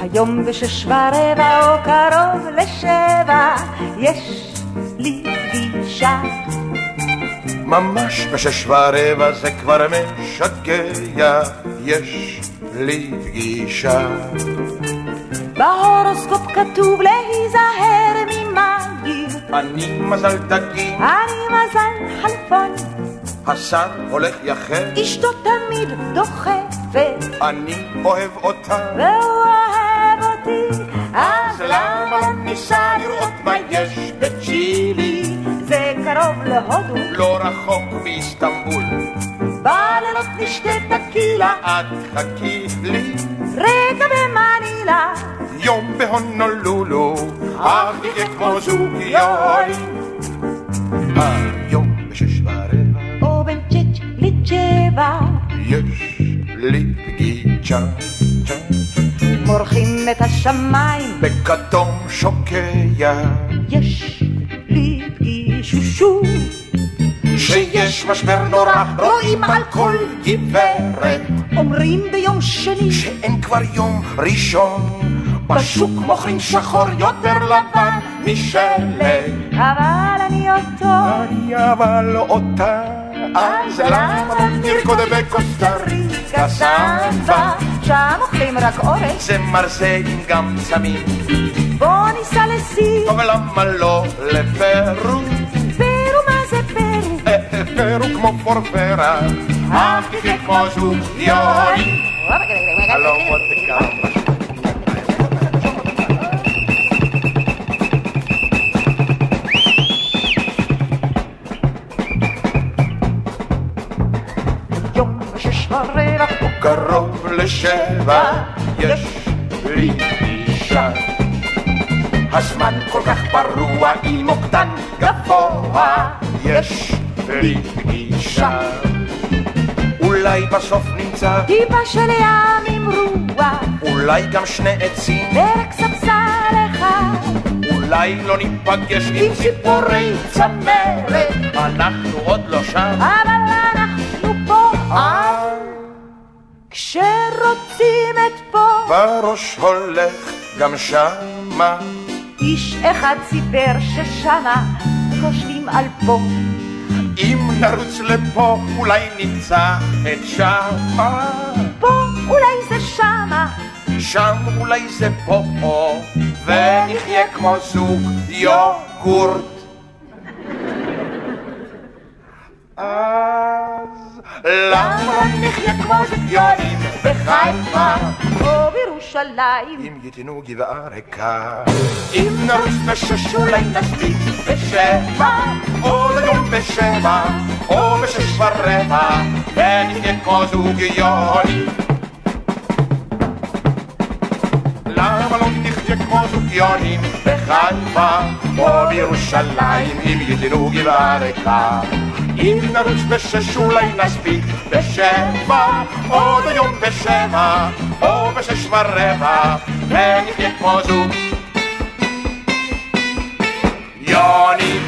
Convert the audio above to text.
היום בשש ורבע או קרוב לשבע יש לי פגישה. ממש בשש ורבע זה כבר משגע, יש לי פגישה. בהורוסקופ כתוב להיזהר ממגיר. אני מזל דגי, אני מזל חלפון. השר הולך יחד, אשתו תמיד דוחפת. אני אוהב אותה. והוא אוהב אותי. אז למה ניסע לראות מה יש בצ'ילי? זה קרוב להודו. לא רחוק מאיסטנבול. בלילות נשתה טקילה. את חכי לי. רגע במנילה. יום בהונולולו, אך נחיה כמו זוגיות. היום לצ'בע. יש לי פגישה. מורחים את השמיים. בכתום שוקע, יש לי פגישושו. שיש משבר נורא, רואים על כל גברת, אומרים ביום שני. שאין כבר יום ראשון. בשוק מוכרים שחור יותר לבן משלג. אבל אני אותו. אני אבל אותה, אז למה נרקוד בקוסטה ריקה סמבה? שם אוכלים רק אורז. זה מרזה עם גם צמים, בוא ניסע לסין. אבל למה לא לפרו? פרו מה זה פרו? אה, אה, פרו כמו פורפרה, אף כמו זוג יוני. קרוב לשבע, יש לי אישה. הזמן כל כך פרוע עם מוקדן גבוה, יש לי פגישה. אולי בסוף נמצא, טיפה של ים עם רוח. אולי גם שני עצים, פרק ספסל אחד. אולי לא ניפגש עם ציפורי צמרת, אנחנו עוד לא שם. אבל אנחנו פה. בראש הולך גם שמה, איש אחד סיפר ששמה חושבים על פה. אם נרוץ לפה אולי נמצא את שמה. פה אולי זה שמה. שם אולי זה פה, ונחיה כמו זוג יוגורט. אז למה נחיה כמו זוג יונים בחיפה? או בירושלים. אם יתנו גבעה ריקה, אם נרוץ בשש אולי נספיק בשבע, או ליום בשבע, או בשש ורבע, ונחיה כמו זוג יונים. למה לא זה כמו זוכיונים בחיפה או בירושלים אם יתנו גבעה ריקה. אם נרוץ בשש אולי נספיק בשבע עוד היום בשבע או בשש ורבע ונחיה כמו זוכיונים יונים